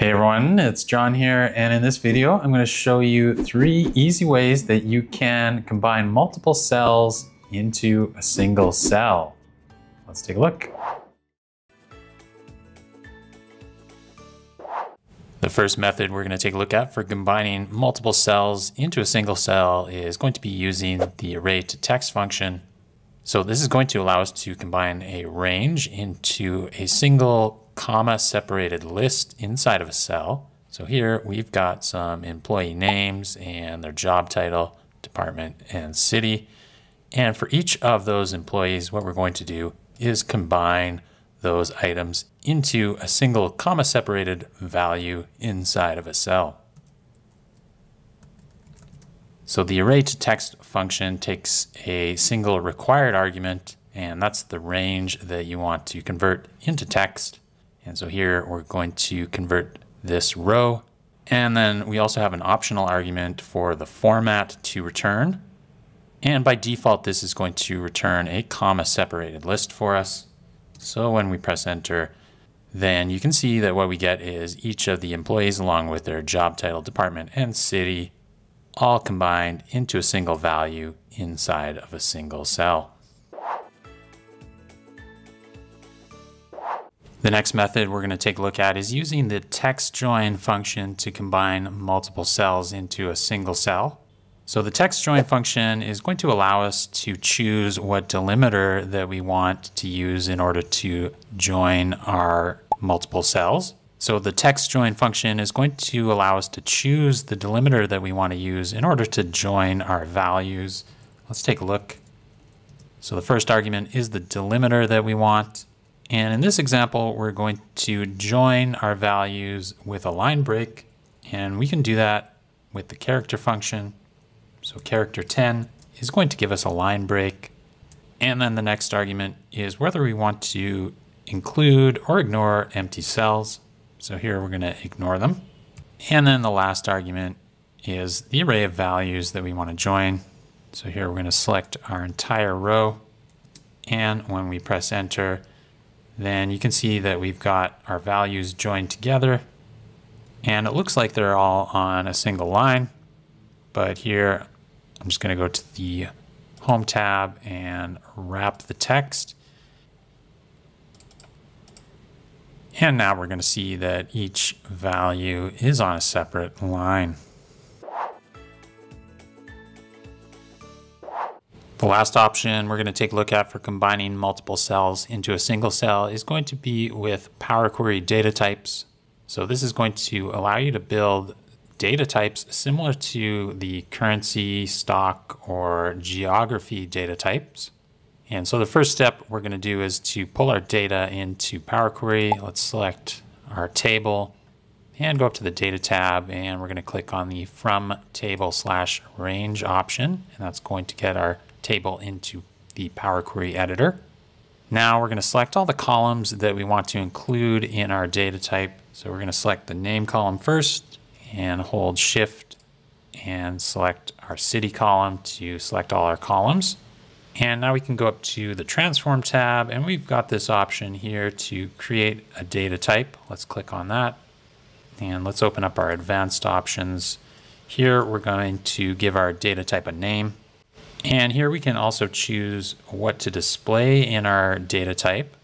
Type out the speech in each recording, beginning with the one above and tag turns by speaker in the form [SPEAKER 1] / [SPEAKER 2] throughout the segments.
[SPEAKER 1] Hey everyone, it's John here, and in this video, I'm going to show you three easy ways that you can combine multiple cells into a single cell. Let's take a look. The first method we're going to take a look at for combining multiple cells into a single cell is going to be using the array to text function. So this is going to allow us to combine a range into a single comma separated list inside of a cell. So here we've got some employee names and their job title, department, and city. And for each of those employees, what we're going to do is combine those items into a single comma separated value inside of a cell. So the array to text function takes a single required argument, and that's the range that you want to convert into text. And so here we're going to convert this row. And then we also have an optional argument for the format to return. And by default, this is going to return a comma separated list for us. So when we press enter, then you can see that what we get is each of the employees along with their job title, department, and city all combined into a single value inside of a single cell. The next method we're going to take a look at is using the text join function to combine multiple cells into a single cell. So the text join function is going to allow us to choose what delimiter that we want to use in order to join our multiple cells. So the text join function is going to allow us to choose the delimiter that we want to use in order to join our values. Let's take a look. So the first argument is the delimiter that we want. And in this example, we're going to join our values with a line break, and we can do that with the character function. So character 10 is going to give us a line break. And then the next argument is whether we want to include or ignore empty cells. So here we're going to ignore them. And then the last argument is the array of values that we want to join. So here we're going to select our entire row. And when we press enter, then you can see that we've got our values joined together and it looks like they're all on a single line. But here, I'm just going to go to the Home tab and wrap the text. And now we're going to see that each value is on a separate line. The last option we're going to take a look at for combining multiple cells into a single cell is going to be with Power Query data types. So this is going to allow you to build data types similar to the currency, stock, or geography data types. And so the first step we're going to do is to pull our data into Power Query. Let's select our table and go up to the data tab and we're going to click on the from table slash range option and that's going to get our table into the Power Query editor. Now we're going to select all the columns that we want to include in our data type. So we're going to select the name column first and hold shift and select our city column to select all our columns. And now we can go up to the transform tab and we've got this option here to create a data type. Let's click on that and let's open up our advanced options. Here we're going to give our data type a name. And here we can also choose what to display in our data type.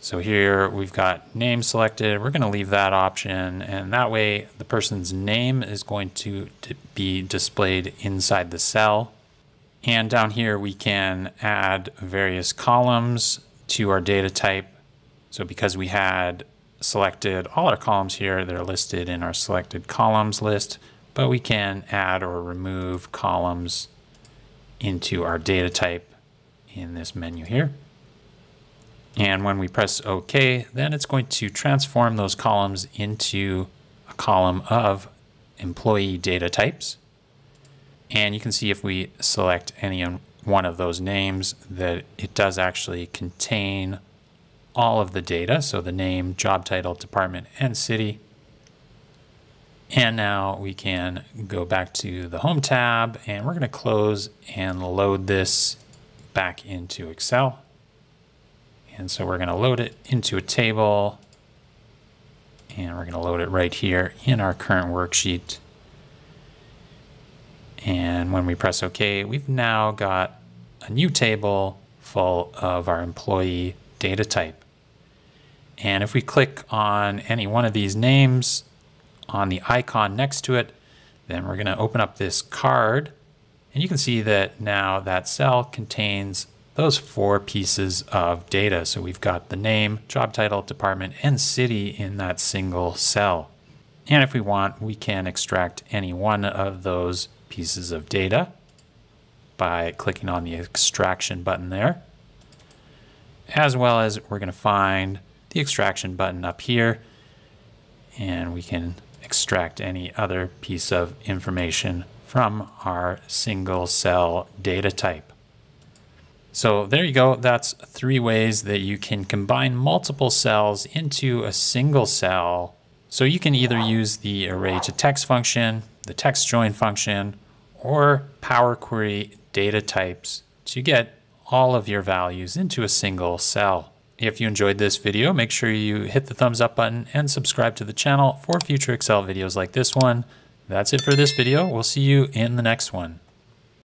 [SPEAKER 1] So here we've got name selected. We're going to leave that option. And that way the person's name is going to be displayed inside the cell. And down here we can add various columns to our data type. So because we had selected all our columns here, they're listed in our selected columns list but we can add or remove columns into our data type in this menu here. And when we press OK, then it's going to transform those columns into a column of employee data types. And you can see if we select any one of those names that it does actually contain all of the data. So the name, job title, department, and city. And now we can go back to the Home tab and we're going to close and load this back into Excel. And so we're going to load it into a table And we're going to load it right here in our current worksheet. And when we press OK, we've now got a new table full of our employee data type. And if we click on any one of these names on the icon next to it, then we're going to open up this card. And you can see that now that cell contains those four pieces of data. So we've got the name, job title, department, and city in that single cell. And if we want, we can extract any one of those pieces of data by clicking on the extraction button there. As well as we're going to find the extraction button up here and we can extract any other piece of information from our single cell data type. So there you go. That's three ways that you can combine multiple cells into a single cell. So you can either use the array to text function, the text join function, or Power Query data types to get all of your values into a single cell. If you enjoyed this video, make sure you hit the thumbs up button and subscribe to the channel for future Excel videos like this one. That's it for this video. We'll see you in the next one.